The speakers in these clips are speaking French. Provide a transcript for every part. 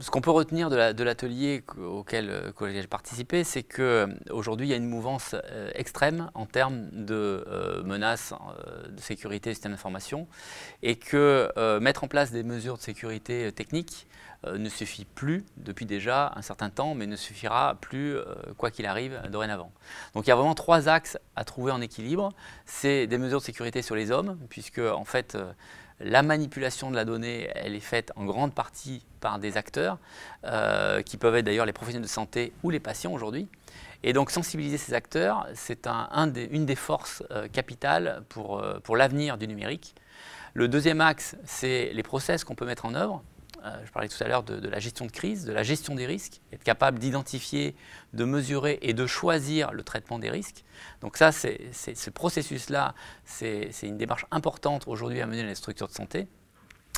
ce qu'on peut retenir de l'atelier auquel, euh, j'ai participé, c'est qu'aujourd'hui, il y a une mouvance euh, extrême en termes de menaces de sécurité des systèmes d'information et que mettre en place des mesures de sécurité technique ne suffit plus depuis déjà un certain temps, mais ne suffira plus quoi qu'il arrive dorénavant. Donc il y a vraiment trois axes à trouver en équilibre. C'est des mesures de sécurité sur les hommes, puisque en fait la manipulation de la donnée, elle est faite en grande partie par des acteurs, euh, qui peuvent être d'ailleurs les professionnels de santé ou les patients aujourd'hui. Et donc sensibiliser ces acteurs, c'est une des forces euh, capitales pour, euh, pour l'avenir du numérique. Le deuxième axe, c'est les process qu'on peut mettre en œuvre. Euh, je parlais tout à l'heure de, la gestion de crise, de la gestion des risques, être capable d'identifier, de mesurer et de choisir le traitement des risques. Donc ça, c'est, ce processus-là, c'est une démarche importante aujourd'hui à mener dans les structures de santé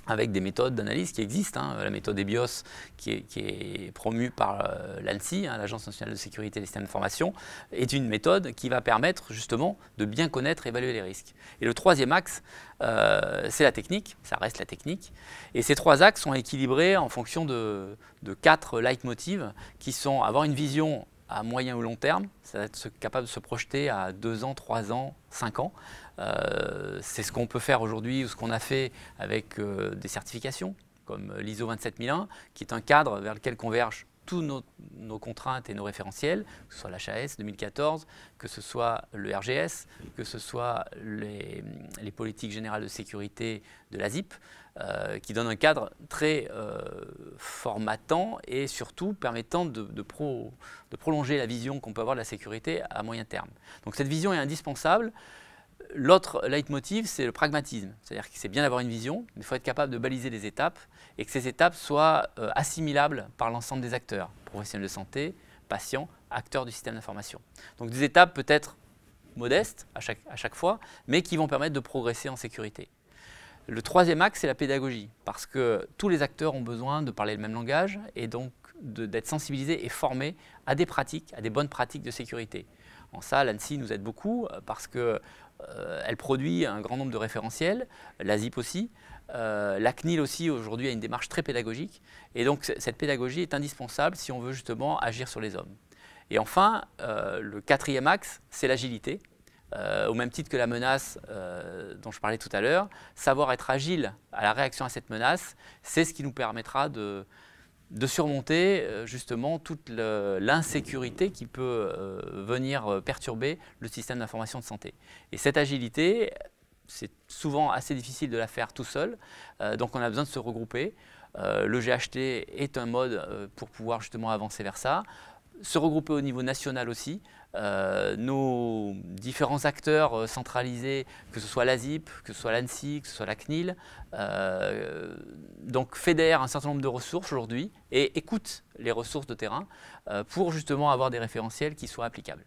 avec des méthodes d'analyse qui existent. Hein. La méthode EBIOS, qui est, qui est promue par euh, l'ANSI, hein, l'Agence nationale de sécurité des systèmes d'information, est une méthode qui va permettre justement de bien connaître et évaluer les risques. Et le troisième axe, euh, c'est la technique, ça reste la technique. Et ces trois axes sont équilibrés en fonction de, de quatre leitmotivs qui sont avoir une vision à moyen ou long terme, ça va être capable de se projeter à 2 ans, 3 ans, 5 ans. Euh, c'est ce qu'on peut faire aujourd'hui ou ce qu'on a fait avec euh, des certifications comme l'ISO 27001, qui est un cadre vers lequel convergent toutes nos, contraintes et nos référentiels, que ce soit l'HAS 2014, que ce soit le RGS, que ce soit les, politiques générales de sécurité de la ZIP, euh, qui donnent un cadre très formatant et surtout permettant de prolonger la vision qu'on peut avoir de la sécurité à moyen terme. Donc cette vision est indispensable. L'autre leitmotiv, c'est le pragmatisme. C'est-à-dire que c'est bien d'avoir une vision, mais il faut être capable de baliser les étapes et que ces étapes soient euh, assimilables par l'ensemble des acteurs, professionnels de santé, patients, acteurs du système d'information. Donc des étapes peut-être modestes à chaque, à chaque fois, mais qui vont permettre de progresser en sécurité. Le troisième axe, c'est la pédagogie, parce que tous les acteurs ont besoin de parler le même langage et donc d'être sensibilisés et formés à des pratiques, à des bonnes pratiques de sécurité. En ça, l'ANSI nous aide beaucoup euh, parce que euh, produit un grand nombre de référentiels, la ZIP aussi. Euh, la CNIL aussi aujourd'hui a une démarche très pédagogique et donc cette pédagogie est indispensable si on veut justement agir sur les hommes. Et enfin, le quatrième axe, c'est l'agilité. au même titre que la menace dont je parlais tout à l'heure, savoir être agile à la réaction à cette menace, c'est ce qui nous permettra de, de surmonter euh, justement toute l'insécurité qui peut euh, venir euh, perturber le système d'information de santé. Et cette agilité, c'est souvent assez difficile de la faire tout seul, donc on a besoin de se regrouper. le GHT est un mode pour pouvoir justement avancer vers ça se regrouper au niveau national aussi. Euh, nos différents acteurs euh, centralisés, que ce soit l'ASIP, que ce soit l'ANSI, que ce soit la CNIL, euh, donc fédèrent un certain nombre de ressources aujourd'hui et écoutent les ressources de terrain pour justement avoir des référentiels qui soient applicables.